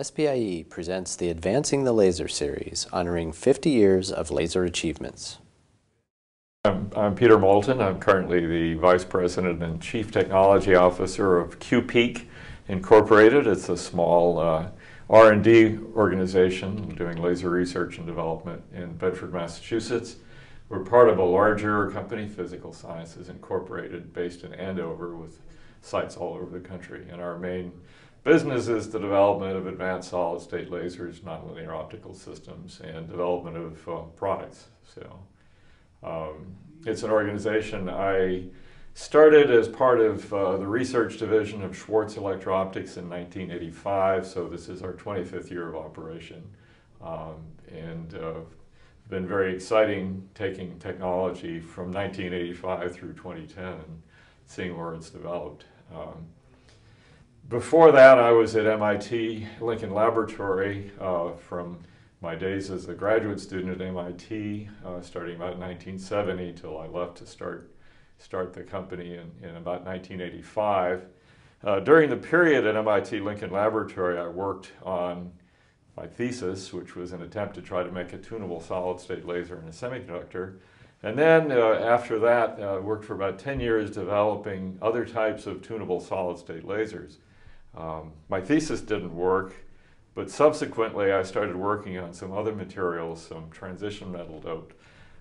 SPIE presents the Advancing the Laser series, honoring 50 years of laser achievements. I'm, I'm Peter Moulton. I'm currently the Vice President and Chief Technology Officer of Q-Peak Incorporated. It's a small uh, R&D organization doing laser research and development in Bedford, Massachusetts. We're part of a larger company, Physical Sciences Incorporated, based in Andover with sites all over the country. And our main business is the development of advanced solid state lasers, nonlinear optical systems, and development of uh, products. So um, it's an organization I started as part of uh, the research division of Schwartz Electro-Optics in 1985, so this is our 25th year of operation. Um, and uh, been very exciting taking technology from 1985 through 2010 and seeing where it's developed. Um, before that, I was at MIT Lincoln Laboratory uh, from my days as a graduate student at MIT, uh, starting about 1970 till I left to start start the company in, in about 1985. Uh, during the period at MIT Lincoln Laboratory, I worked on my thesis, which was an attempt to try to make a tunable solid-state laser in a semiconductor. And then uh, after that, uh, worked for about 10 years developing other types of tunable solid-state lasers. Um, my thesis didn't work, but subsequently I started working on some other materials, some transition metal doped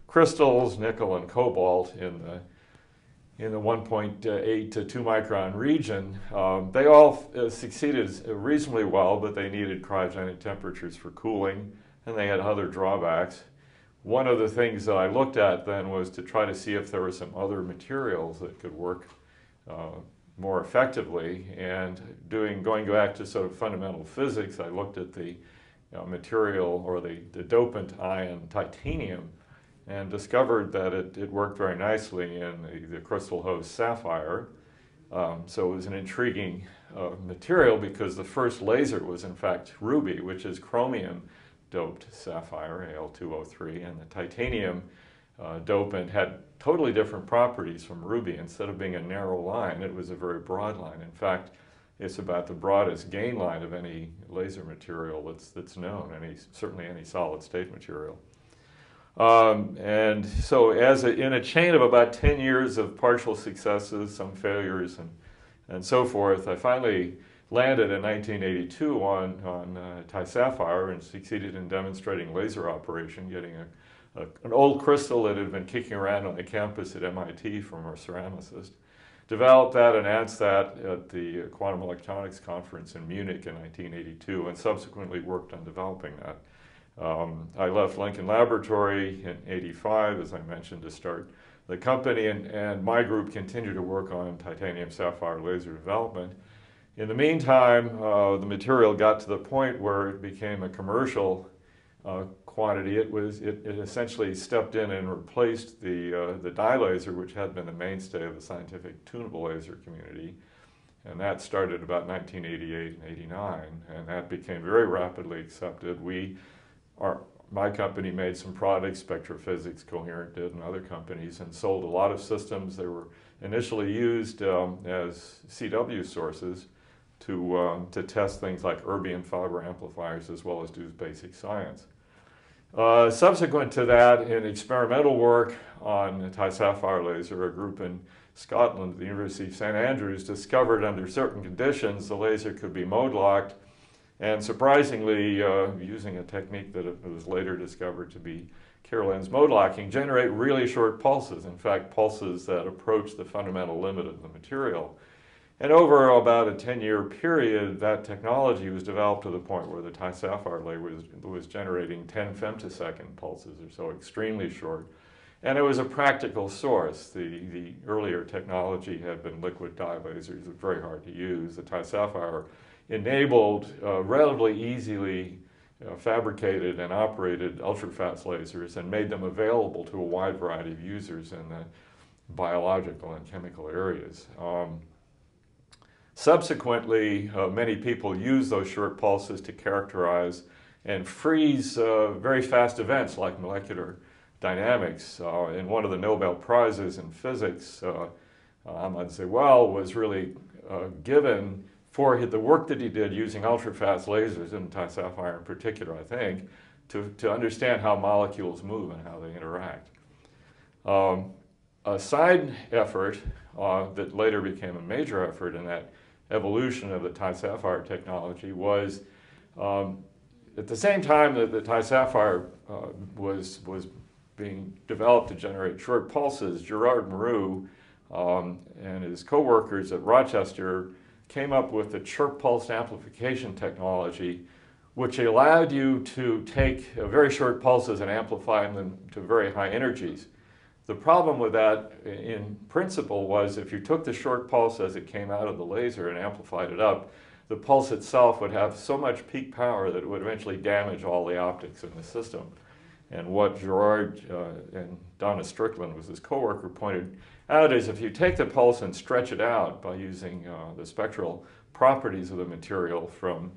crystals, nickel and cobalt in the in the 1.8 to 2 micron region. Um, they all uh, succeeded reasonably well, but they needed cryogenic temperatures for cooling, and they had other drawbacks. One of the things that I looked at then was to try to see if there were some other materials that could work uh, more effectively. And doing going back to sort of fundamental physics, I looked at the you know, material or the, the dopant ion titanium and discovered that it, it worked very nicely in the, the crystal host sapphire. Um, so it was an intriguing uh, material because the first laser was in fact ruby, which is chromium doped sapphire, Al2O3, and the titanium uh, dopant had totally different properties from ruby. Instead of being a narrow line, it was a very broad line. In fact, it's about the broadest gain line of any laser material that's, that's known, any, certainly any solid state material. Um, and so as a, in a chain of about 10 years of partial successes, some failures, and, and so forth, I finally landed in 1982 on, on uh, Ti-Sapphire and succeeded in demonstrating laser operation, getting a a, an old crystal that had been kicking around on the campus at MIT from a ceramicist. Developed that and announced that at the Quantum Electronics Conference in Munich in 1982 and subsequently worked on developing that. Um, I left Lincoln Laboratory in 85, as I mentioned, to start the company, and, and my group continued to work on titanium sapphire laser development. In the meantime, uh, the material got to the point where it became a commercial uh, quantity. It was it, it, essentially stepped in and replaced the uh, the dye laser, which had been the mainstay of the scientific tunable laser community, and that started about 1988 and 89, and that became very rapidly accepted. We, our my company made some products, Spectra-Physics, Coherent did, and other companies, and sold a lot of systems. They were initially used um, as CW sources to, um, to test things like erbium fiber amplifiers as well as do basic science. Uh, subsequent to that, in experimental work on Ti-Sapphire laser, a group in Scotland at the University of St Andrews discovered under certain conditions the laser could be mode locked and surprisingly, uh, using a technique that was later discovered to be Kerr-lens mode locking, generate really short pulses. In fact, pulses that approach the fundamental limit of the material. And over about a 10-year period, that technology was developed to the point where the Ti-Sapphire laser was, was generating 10 femtosecond pulses or so, extremely short. And it was a practical source. The, the earlier technology had been liquid dye lasers, very hard to use. The Ti-Sapphire enabled uh, relatively easily uh, fabricated and operated ultrafast lasers and made them available to a wide variety of users in the biological and chemical areas. Um, Subsequently, uh, many people use those short pulses to characterize and freeze uh, very fast events like molecular dynamics. Uh, and one of the Nobel Prizes in physics, uh, uh Ahmed Zewail, was really uh, given for the work that he did using ultra-fast lasers, and sapphire in particular, I think, to, to understand how molecules move and how they interact. Um, a side effort uh, that later became a major effort in that evolution of the Ti-sapphire technology was um, at the same time that the Ti-sapphire uh, was, was being developed to generate short pulses, Gerard Mourou um, and his co-workers at Rochester came up with the chirp pulse amplification technology, which allowed you to take very short pulses and amplify them to very high energies. The problem with that in principle was if you took the short pulse as it came out of the laser and amplified it up, the pulse itself would have so much peak power that it would eventually damage all the optics in the system. And what Gerard uh, and Donna Strickland was his coworker pointed out is if you take the pulse and stretch it out by using uh, the spectral properties of the material from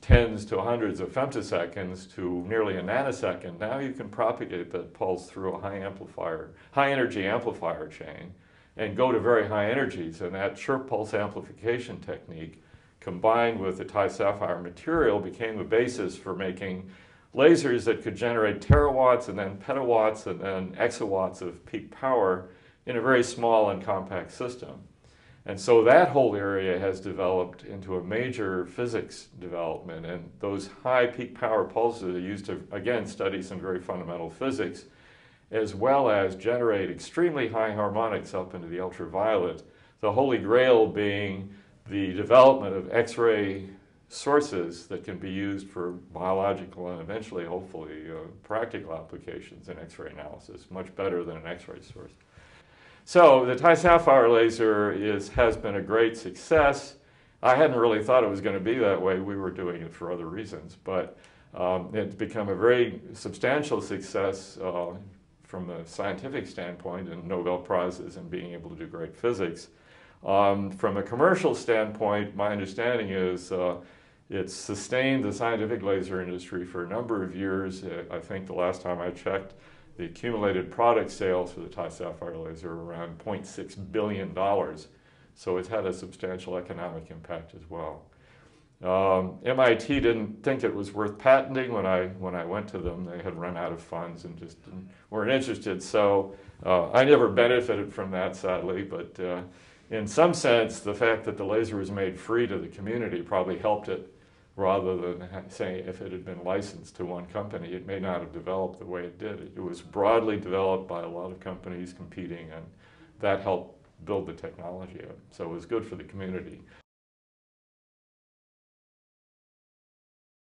tens to hundreds of femtoseconds to nearly a nanosecond, now you can propagate that pulse through a high amplifier, high energy amplifier chain and go to very high energies. And that chirp pulse amplification technique combined with the Ti-sapphire material became the basis for making lasers that could generate terawatts and then petawatts and then exawatts of peak power in a very small and compact system. And so that whole area has developed into a major physics development, and those high peak power pulses are used to, again, study some very fundamental physics, as well as generate extremely high harmonics up into the ultraviolet, the holy grail being the development of X-ray sources that can be used for biological and eventually, hopefully, uh, practical applications in X-ray analysis, much better than an X-ray source. So the Ti-sapphire laser is, has been a great success. I hadn't really thought it was going to be that way. We were doing it for other reasons, but um, it's become a very substantial success uh, from a scientific standpoint and Nobel Prizes and being able to do great physics. Um, from a commercial standpoint, my understanding is uh, it's sustained the scientific laser industry for a number of years. Uh, I think the last time I checked, the accumulated product sales for the Ti-Sapphire laser are around $0.6 billion. So it's had a substantial economic impact as well. Um, MIT didn't think it was worth patenting when I, when I went to them. They had run out of funds and just weren't interested. So uh, I never benefited from that, sadly. But uh, in some sense, the fact that the laser was made free to the community probably helped it rather than saying if it had been licensed to one company, it may not have developed the way it did. It was broadly developed by a lot of companies competing, and that helped build the technology up. So it was good for the community.